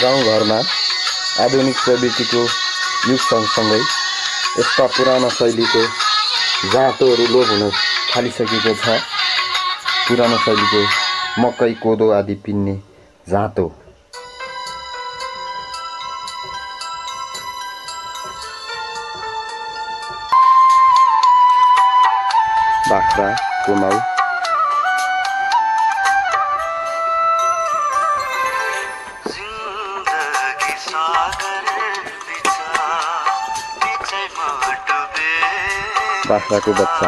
गाउँघरमा आधुनिक प्रविधिको युग सँगसँगै यस्ता पुरानो शैलीको जाँतोहरू लोप हुन थालिसकेको छ। पुरानो शैलीको मकै कोदो आदि पिन्ने जाँतो। बाख्रा कुमाउ बाख्राको बच्चा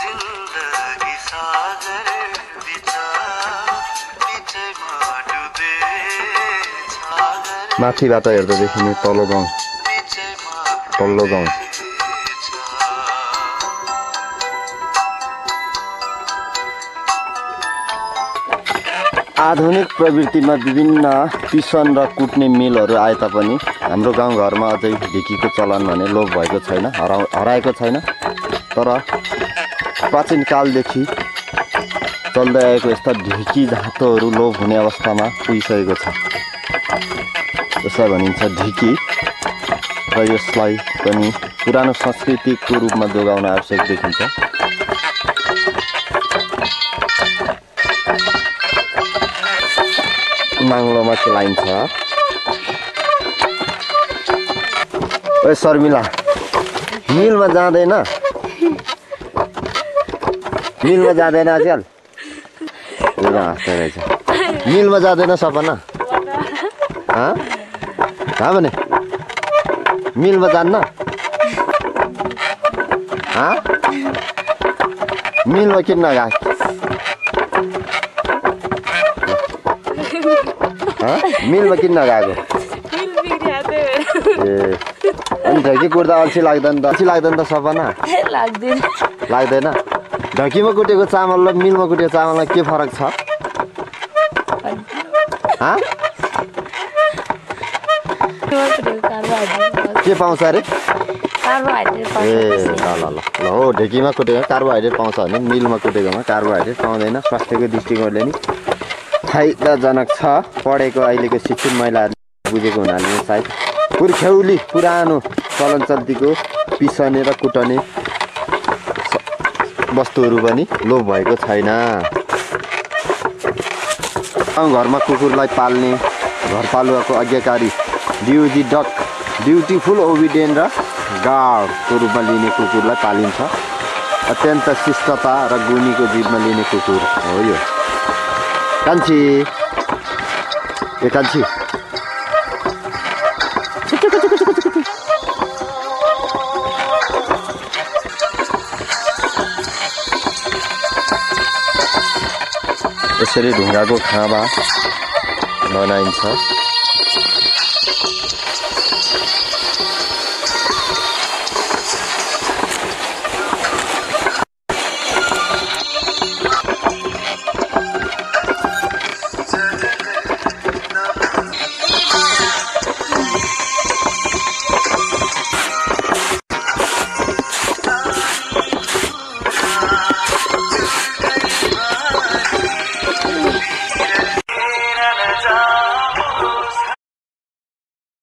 जिन्दगी सागर बिचा बिचैमा डुबे सागर माथिबाट हेर्दा देखिने तल्लो गाउँ बिचैमा तल्लो गाउँ आधुनिक प्रवृत्तिमा विभिन्न पिसन र कुट्ने मिलहरू आए तापनि हाम्रो गाउँघरमा अझै ढिकीको चलन भने लोप भएको छैन हरा हराएको छैन। तर प्राचीन कालदेखि चल्दै आएको यस्ता ढिकी धातोहरू लोप हुने अवस्थामा पुगिसकेको छ। यसलाई भनिन्छ ढिकी र यसलाई पनि पुरानो संस्कृतिको रूपमा जोगाउन आवश्यक देखिन्छ। नाङ्लोमा खेलाइन्छ ओ शर्मिला मिलमा जाँदैन। मिलमा जाँदैन अचेल हाँस्दै रहेछ। मिलमा जाँदैन सपना। हँ? भने? मिलमा जान्न। हँ? मिलमा किन नगएको मिलमा किन नगएको? ए अनि ढकी कुट्दा अल्छी लाग्दैन त? अल्छी लाग्दैन त सपना लाग्दैन। ढकीमा कुटेको चामल र मिलमा कुटेको चामलमा के फरक छ? के पाउँछ अरे? ए ल ल। ल हो ढेकीमा कुटेको कार्बोहाइड्रेट पाउँछ भने मिलमा कुटेकोमा कार्बोहाइड्रेट पाउँदैन। स्वास्थ्यको दृष्टिकोणले नि। फाइदाजनक छ। पढेको अहिलेको शिक्षित महिलाहरूले बुझेको हुनाले सायद। पुर्ख्यौली पुरानो चलन चल्तीको पिसने र कुटने वस्तुहरू पनि लोप भएको छैन। गाउँघरमा कुकुरलाई पाल्ने घरपालुवाको आज्ञाकारी ड्युटी डक ब्युटिफुल ओबिडियन र गाडको रूपमा लिने कुकुरलाई पालिन्छ। अत्यन्त शिष्टता र गुणीको जीवमा लिने कुकुर हो यो। कान्छी ए कान्छी यसरी ढुङ्गाको खाँबा बनाइन्छ